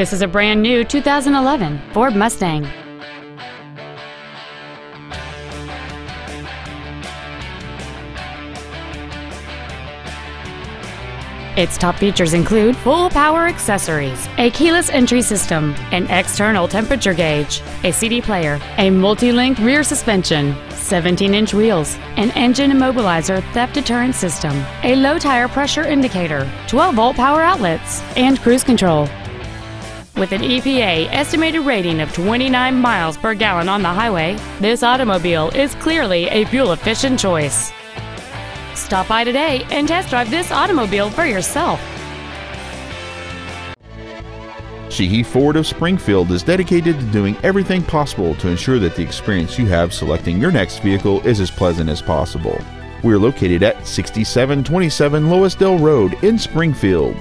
This is a brand new 2011 Ford Mustang. Its top features include full power accessories, a keyless entry system, an external temperature gauge, a CD player, a multi-link rear suspension, 17-inch wheels, an engine immobilizer theft deterrent system, a low tire pressure indicator, 12-volt power outlets, and cruise control. With an EPA estimated rating of 29 miles per gallon on the highway, this automobile is clearly a fuel-efficient choice. Stop by today and test drive this automobile for yourself. Sheehy Ford of Springfield is dedicated to doing everything possible to ensure that the experience you have selecting your next vehicle is as pleasant as possible. We are located at 6727 Loisdale Road in Springfield.